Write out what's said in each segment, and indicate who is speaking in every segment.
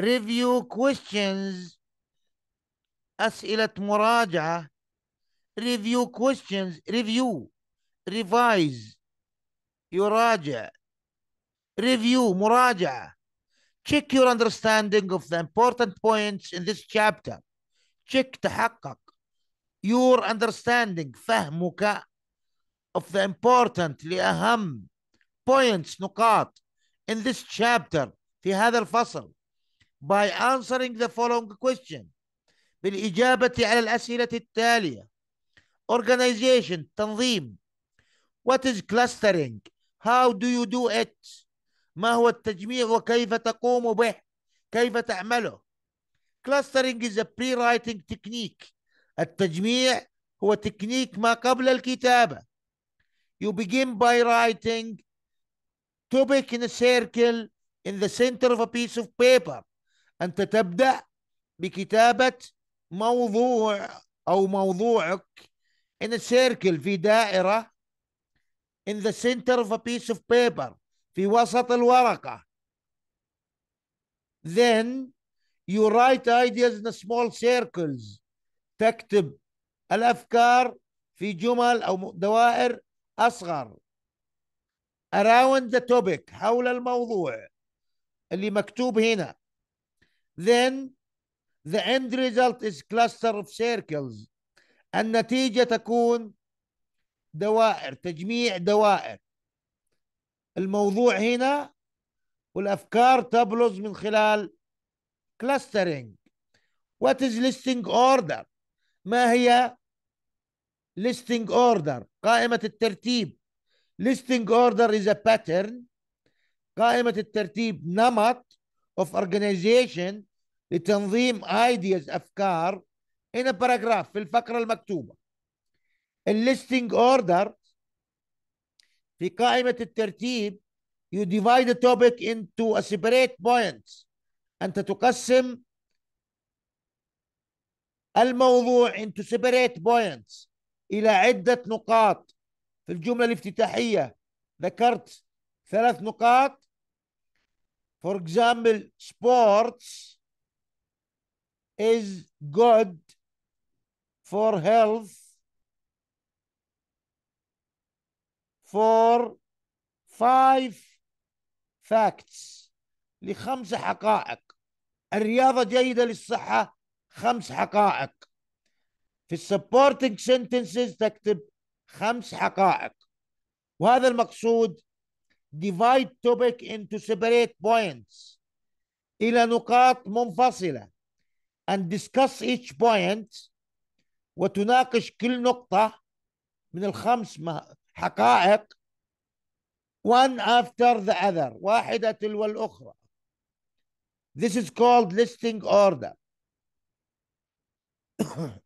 Speaker 1: review questions أسئلة مراجعة review questions review revise يراجع review مراجعة check your understanding of the important points in this chapter check تحقق your understanding فهمك of the important لأهم points نقاط in this chapter في هذا الفصل by answering the following question بالإجابة على الأسئلة التالية organization تنظيم what is clustering how do you do it ما هو التجميع وكيف تقوم به كيف تعمله clustering is a pre-writing technique التجميع هو تكنيك ما قبل الكتابة you begin by writing topic in a circle in the center of a piece of paper أنت تبدأ بكتابة موضوع أو موضوعك in a circle في دائرة in the center of a piece of paper في وسط الورقة. Then you write ideas in small circles. تكتب الأفكار في جمل أو دوائر أصغر. Around the topic حول الموضوع اللي مكتوب هنا. Then the end result is cluster of circles النتيجة تكون دوائر تجميع دوائر الموضوع هنا والأفكار تبرز من خلال clustering what is listing order ما هي listing order قائمة الترتيب listing order is a pattern قائمة الترتيب نمط of organization لتنظيم ideas أفكار in a paragraph في الفقرة المكتوبة listing order في قائمة الترتيب you divide the topic into a separate points أنت تقسم الموضوع into separate points إلى عدة نقاط في الجملة الافتتاحية ذكرت ثلاث نقاط for example sports is good for health for five facts. لخمس حقائق. الرياضة جيدة للصحة خمس حقائق. في السبورتنج sentences تكتب خمس حقائق. وهذا المقصود divide topic into separate points إلى نقاط منفصلة and discuss each point وتناقش كل نقطة من الخمس حقائق one after the other واحدة تلو الأخرى this is called listing order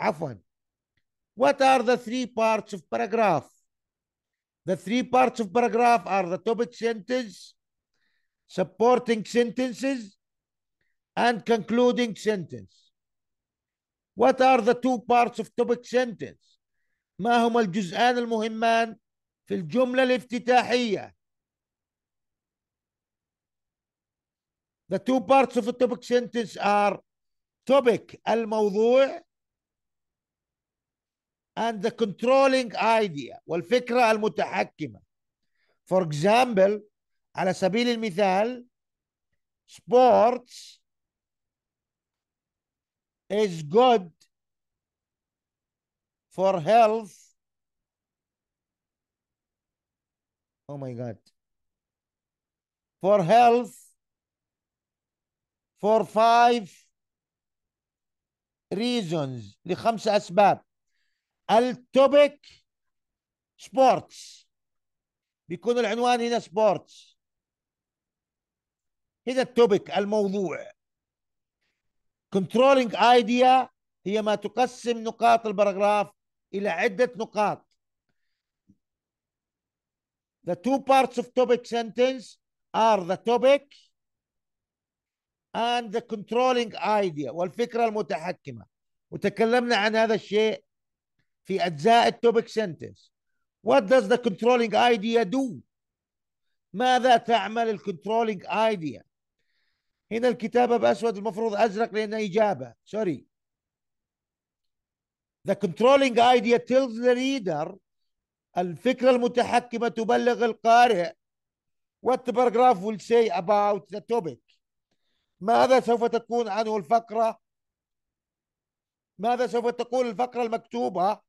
Speaker 1: عفوا what are the three parts of paragraph the three parts of paragraph are the topic sentence supporting sentences and concluding sentence what are the two parts of topic sentence ما هما الجزئان المهمان في الجملة الافتتاحية The two parts of a topic sentence are topic الموضوع and the controlling idea والفكرة المتحكمة for example على سبيل المثال sports is good for health oh my god for health for five reasons لخمس أسباب التوبيك Sports. بيكون العنوان هنا sports. هنا ال topic الموضوع. controlling idea هي ما تقسم نقاط ال paragraph إلى عدة نقاط. The two parts of topic sentence are the topic and the controlling idea. والفكرة المتحكمة. وتكلمنا عن هذا الشيء في أجزاء ال topic sentence what does the controlling idea do? ماذا تعمل ال controlling idea هنا الكتابة بأسود المفروض أزرق لأنها إجابة. sorry The controlling idea tells the reader الفكرة المتحكمة تبلغ القارئ. What the paragraph will say about the topic? ماذا سوف تكون عنه الفقرة؟ ماذا سوف تقول الفقرة المكتوبة؟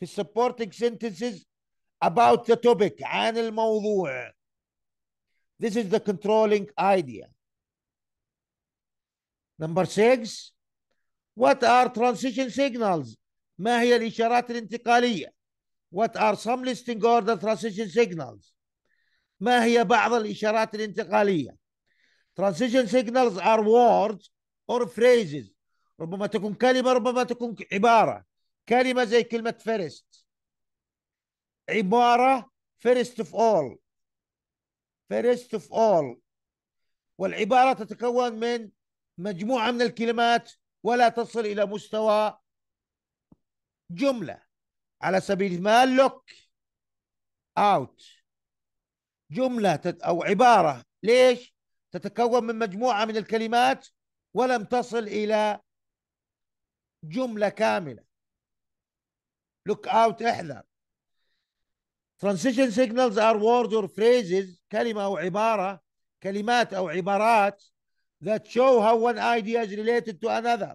Speaker 1: في supporting sentences about the topic عن الموضوع This is the controlling idea. Number six, what are transition signals? ما هي الإشارات الانتقالية؟ What are some listing order transition signals? ما هي بعض الإشارات الانتقالية؟ Transition signals are words or phrases ربما تكون كلمة ربما تكون عبارة كلمة زي كلمة first. عبارة first of all. First of all. والعبارة تتكون من مجموعة من الكلمات ولا تصل إلى مستوى جملة. على سبيل المثال look out. جملة أو عبارة. ليش؟ تتكون من مجموعة من الكلمات ولم تصل إلى جملة كاملة. Look out احذر transition signals are words or phrases كلمة أو عبارة كلمات أو عبارات that show how one idea is related to another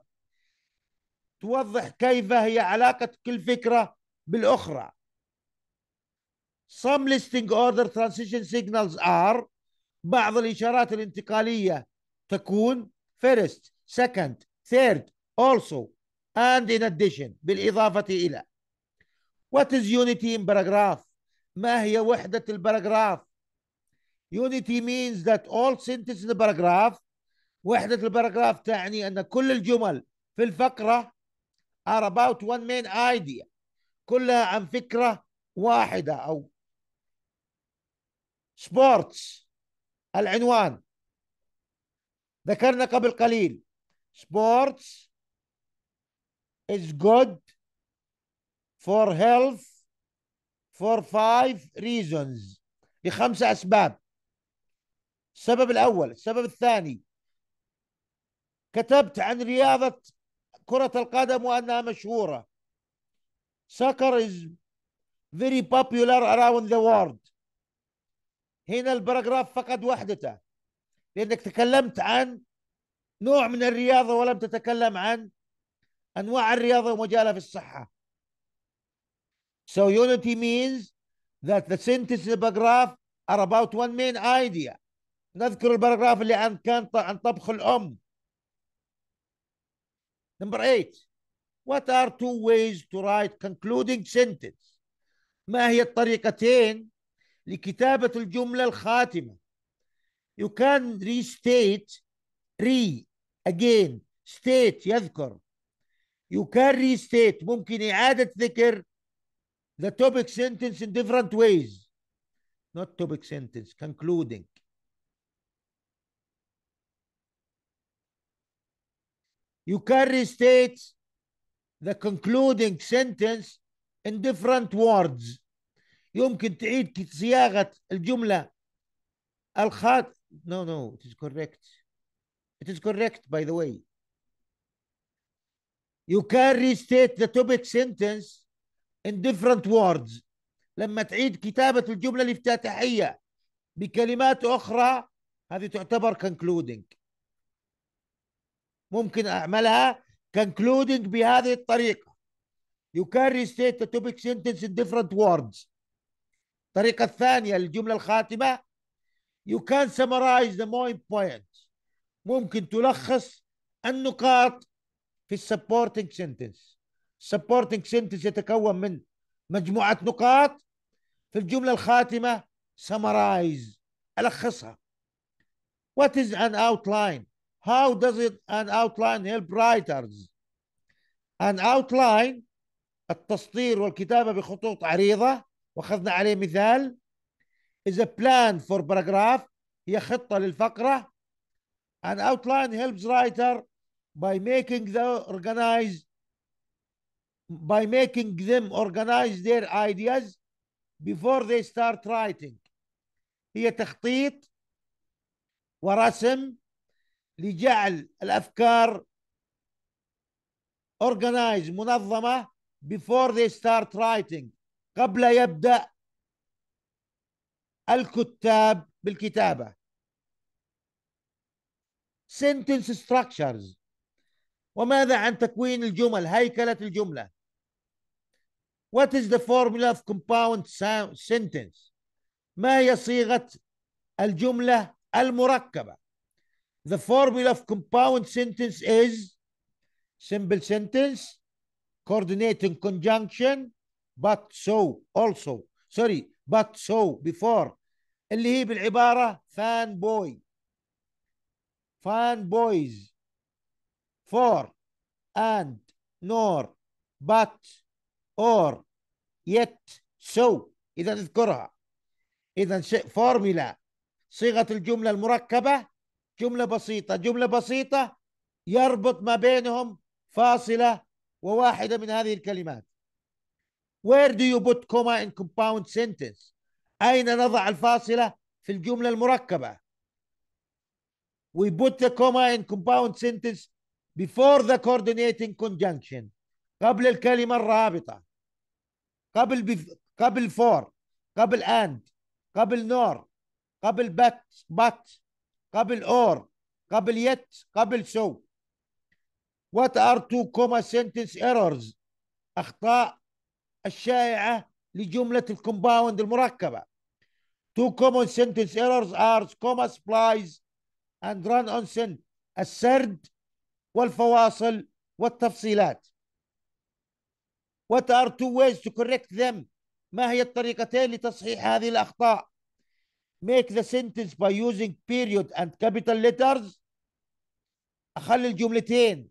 Speaker 1: توضح كيف هي علاقة كل فكرة بالأخرى some listing order transition signals are بعض الإشارات الانتقالية تكون first second third also and in addition بالإضافة إلى what is unity in paragraph? ما هي وحدة الباراجراف unity means that all sentences in the paragraph وحدة ال paragraph تعني أن كل الجمل في الفقرة are about one main idea. كلها عن فكرة واحدة أو sports العنوان. ذكرنا قبل قليل. sports is good for health for five reasons. لخمس أسباب. السبب الأول السبب الثاني كتبت عن رياضة كرة القدم وأنها مشهورة. Soccer is very popular around the world. هنا البراجراف فقد وحدته. لأنك تكلمت عن نوع من الرياضة ولم تتكلم عن أنواع الرياضة ومجالها في الصحة. So unity means that the sentence in the paragraph are about one main idea. نذكر الباراجراف اللي عن كان عن طبخ الأم. Number eight. What are two ways to write concluding sentence? ما هي الطريقتين لكتابة الجملة الخاتمة؟ You can restate, re, again, state يذكر. You can restate ممكن إعادة ذكر the topic sentence in different ways. Not topic sentence, concluding. You can restate the concluding sentence in different words. يمكن تعيد صياغة الجملة الخات no no it is correct it is correct by the way you can restate the topic sentence in different words لما تعيد كتابة الجملة الافتتاحية بكلمات أخرى هذه تعتبر concluding ممكن أعملها concluding بهذه الطريقة you can restate the topic sentence in different words الطريقة الثانية للجملة الخاتمة you can summarize the main point ممكن تلخص النقاط في supporting sentence supporting sentence يتكون من مجموعة نقاط في الجملة الخاتمة summarize ألخصها what is an outline how does it an outline help writers an outline التسطير والكتابة بخطوط عريضة واخذنا عليه مثال is a plan for paragraph هي خطة للفقرة an outline helps writer by making the organized by making them organize their ideas before they start writing هي تخطيط ورسم لجعل الافكار organize منظمه before they start writing قبل يبدا الكتاب بالكتابه sentence structures وماذا عن تكوين الجمل هيكله الجمله what is the formula of compound sentence ما هي صيغه الجمله المركبه the formula of compound sentence is simple sentence coordinating conjunction but so also sorry but so before اللي هي بالعبارة fan boy fan boys for and nor but or yet so إذا اذكرها. إذا فورمولا صيغة الجملة المركبة جملة بسيطة جملة بسيطة يربط ما بينهم فاصلة وواحدة من هذه الكلمات. Where do you put comma in compound sentence? أين نضع الفاصلة في الجملة المركبة؟ We put the comma in compound sentence before the coordinating conjunction. قبل الكلمة الرابطة. قبل بف... قبل for قبل and قبل nor قبل but but قبل or قبل yet قبل so What are two comma sentence errors أخطاء الشائعة لجملة الكومباوند المركبة Two common sentence errors are comma splice and run on send السرد والفواصل والتفصيلات What are two ways to correct them ما هي الطريقتين لتصحيح هذه الأخطاء make the sentence by using period and capital letters أخلي الجملتين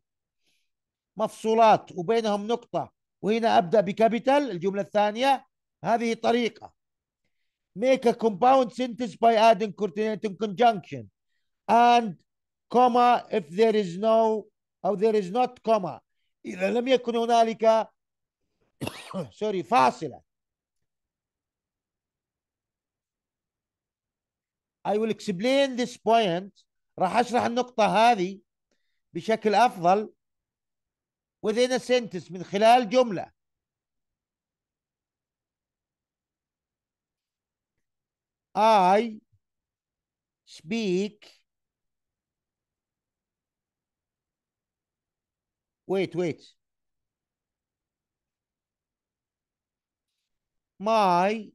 Speaker 1: مفصولات وبينهم نقطة وهنا أبدأ بكابيتال الجملة الثانية هذه طريقة make a compound sentence by adding coordinating conjunction and comma if there is no أو there is not comma إذا لم يكن هنالك سوري فاصلة I will explain this point راح أشرح النقطة هذه بشكل أفضل within a sentence من خلال جملة I speak wait wait my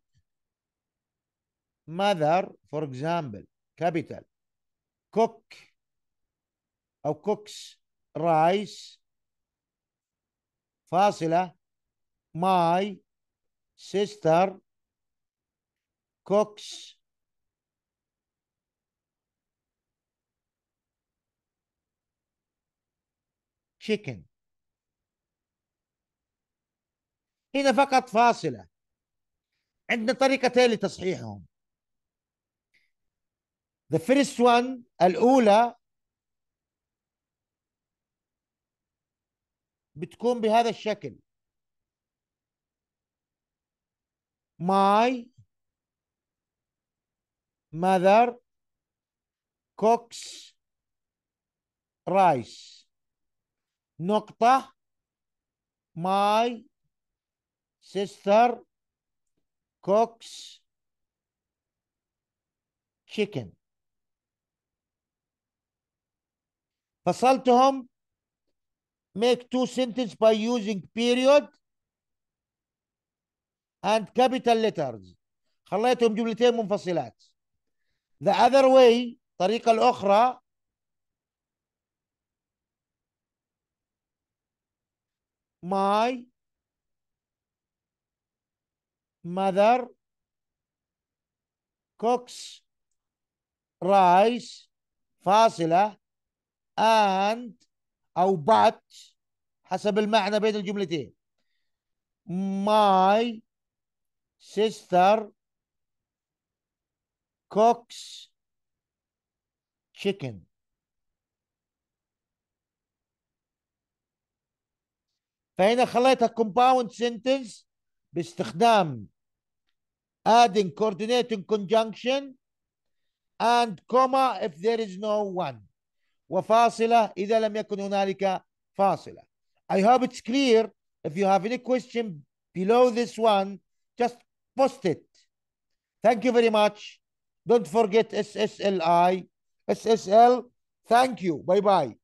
Speaker 1: mother for example capital cook أو cooks rice فاصلة my sister cooks chicken هنا فقط فاصلة عندنا طريقتين لتصحيحهم the first one الأولى بتكون بهذا الشكل. My mother cooks rice. نقطة my sister cooks chicken فصلتهم make two sentences by using period and capital letters خليتهم جملتين منفصلات the other way الطريقة الأخرى my mother cooks rice فاصلة and أو but حسب المعنى بين الجملتين my sister cooks chicken فهنا خليتها compound sentence باستخدام adding coordinating conjunction and comma if there is no one وفاصلة إذا لم يكن هنالك فاصلة I hope it's clear if you have any question below this one just post it thank you very much don't forget SSLI SSL thank you bye bye